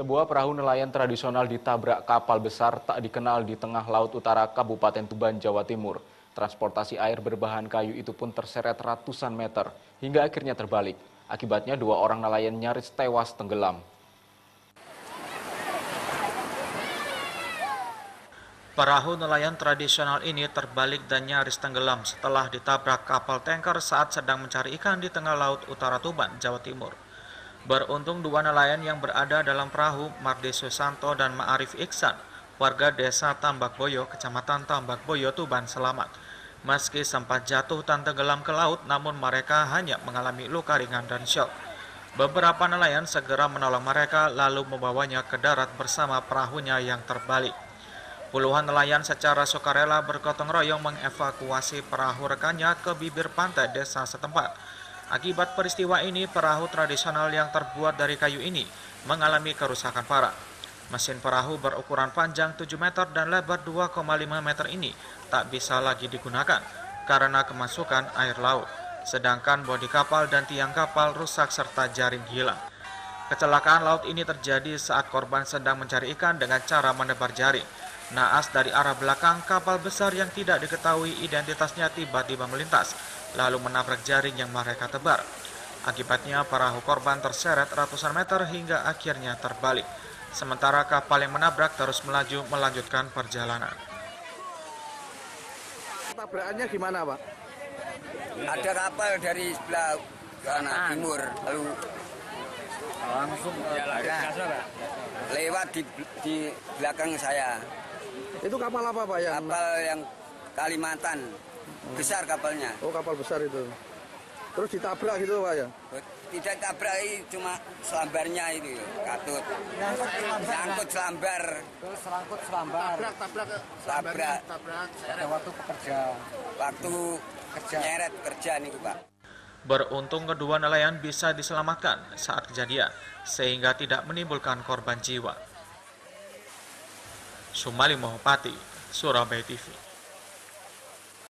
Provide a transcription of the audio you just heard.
Sebuah perahu nelayan tradisional ditabrak kapal besar tak dikenal di tengah laut utara Kabupaten Tuban, Jawa Timur. Transportasi air berbahan kayu itu pun terseret ratusan meter hingga akhirnya terbalik. Akibatnya dua orang nelayan nyaris tewas tenggelam. Perahu nelayan tradisional ini terbalik dan nyaris tenggelam setelah ditabrak kapal tanker saat sedang mencari ikan di tengah laut utara Tuban, Jawa Timur. Beruntung dua nelayan yang berada dalam perahu, Mardi Susanto dan Ma'arif Iksan, warga desa Tambak Boyo, kecamatan Tambak Boyo, Tuban, selamat. Meski sempat jatuh dan tenggelam ke laut, namun mereka hanya mengalami luka ringan dan syok. Beberapa nelayan segera menolong mereka lalu membawanya ke darat bersama perahunya yang terbalik. Puluhan nelayan secara sukarela bergotong royong mengevakuasi perahu rekannya ke bibir pantai desa setempat. Akibat peristiwa ini, perahu tradisional yang terbuat dari kayu ini mengalami kerusakan parah. Mesin perahu berukuran panjang 7 meter dan lebar 2,5 meter ini tak bisa lagi digunakan karena kemasukan air laut. Sedangkan bodi kapal dan tiang kapal rusak serta jaring hilang. Kecelakaan laut ini terjadi saat korban sedang mencari ikan dengan cara menebar jaring. Naas dari arah belakang kapal besar yang tidak diketahui identitasnya tiba-tiba melintas lalu menabrak jaring yang mereka tebar. Akibatnya perahu korban terseret ratusan meter hingga akhirnya terbalik. Sementara kapal yang menabrak terus melaju melanjutkan perjalanan. Tabrakannya gimana, Pak? Ada kapal dari sebelah sana timur, lalu Langsung ada lewat di, di belakang saya. Itu kapal apa, Pak? Yang Kapal yang Kalimantan, besar kapalnya. Oh, kapal besar itu. Terus ditabrak gitu, Pak ya? Tidak tabrak cuma selambarnya itu, katut. Sangkut selambar, Serangkut selambar. Tabrak, tabrak. tabrak. Tabrak. Ada waktu pekerja. Waktu nyeret kerja nih, Pak. Beruntung kedua nelayan bisa diselamatkan saat kejadian, sehingga tidak menimbulkan korban jiwa. Sumali Mohopati, Surabaya TV.